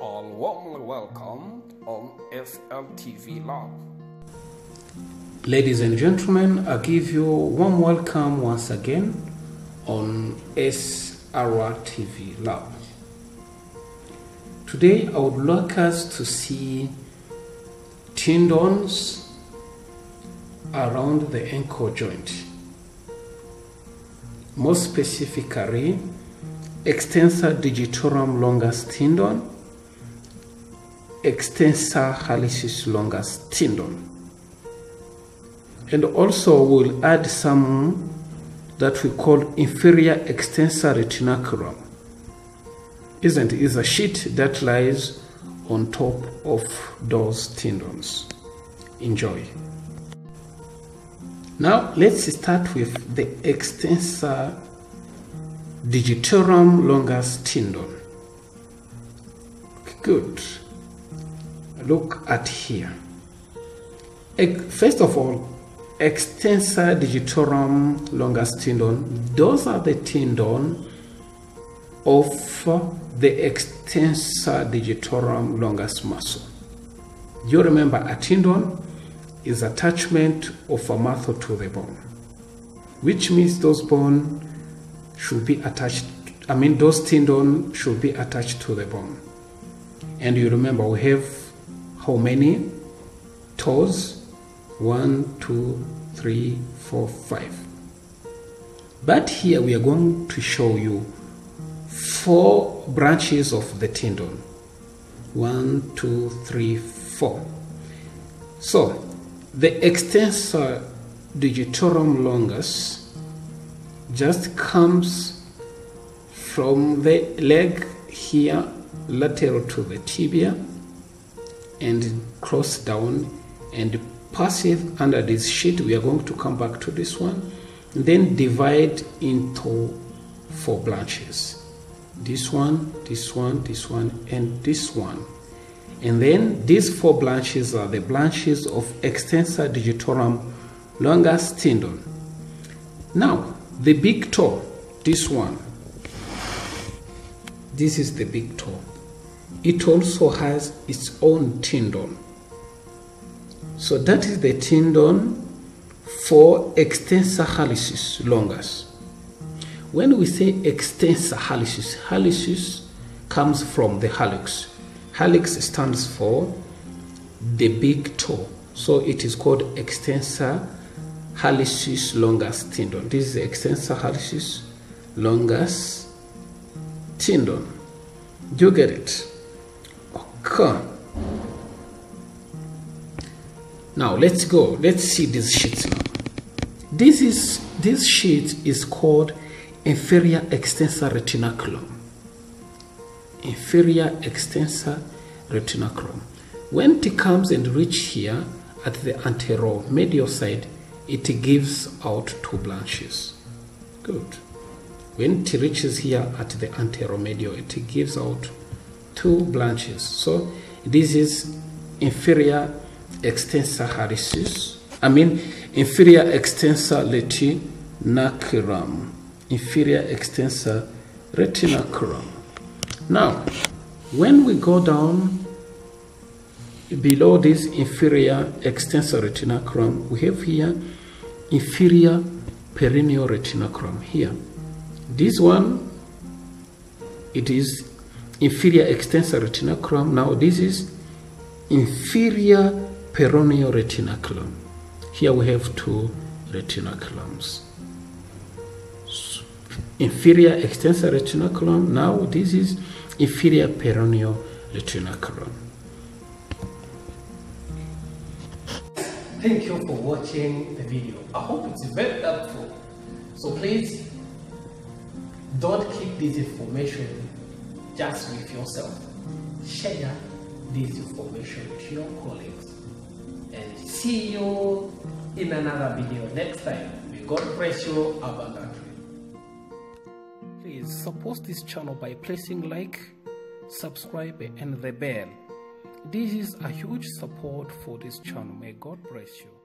all warmly welcome on SLTV Lab. Ladies and gentlemen, I give you warm welcome once again on SRR TV Lab. Today, I would like us to see tendons around the ankle joint. More specifically, extensor digitorum longus tendon, extensor hallucis longus tendon. And also we'll add some that we call inferior extensor retinaculum. Isn't it? Is a sheet that lies on top of those tendons. Enjoy. Now let's start with the extensor digitorum longus tendon. Good. Look at here. First of all, extensor digitorum longus tendon, those are the tendon of the extensor digitorum longus muscle. You remember a tendon is attachment of a muscle to the bone, which means those bone should be attached, I mean those tendon should be attached to the bone. And you remember we have how many toes? One, two, three, four, five. But here we are going to show you four branches of the tendon. One, two, three, four. So the extensor digitorum longus just comes from the leg here lateral to the tibia and cross down and passive under this sheet. We are going to come back to this one. Then divide into four branches. This one this one this one and this one. And then these four branches are the branches of extensor digitorum longus tendon now the big toe this one. This is the big toe it also has its own tendon so that is the tendon for extensor hallucis longus. When we say extensor hallucis, hallucis comes from the hallux. Hallux stands for the big toe. So it is called extensor hallucis longus tendon. This is extensor hallucis longus tendon. Do you get it? Okay. Now let's go. Let's see this sheet now. This is this sheet is called inferior extensor retinaculum. Inferior extensor retinaculum. When it comes and reach here at the anteromedial side, it gives out two branches. Good. When it reaches here at the anteromedial, it gives out two branches. So this is inferior extensor hallucis, I mean inferior extensor retinaculum, inferior extensor retinaculum. Now, when we go down below this inferior extensor retinaculum, we have here inferior peroneal retinaculum here. This one, it is inferior extensor retinaculum. Now this is inferior peroneal retinaculum. Here we have two retinaculums. Inferior extensor retinaculum. Now this is inferior peroneal retinaculum. Thank you for watching the video. I hope it's very helpful. So please don't keep this information just with yourself. Share this information to your colleagues and see you in another video next time. May God bless you abundantly. Please support this channel by pressing like, subscribe and the bell. This is a huge support for this channel. May God bless you.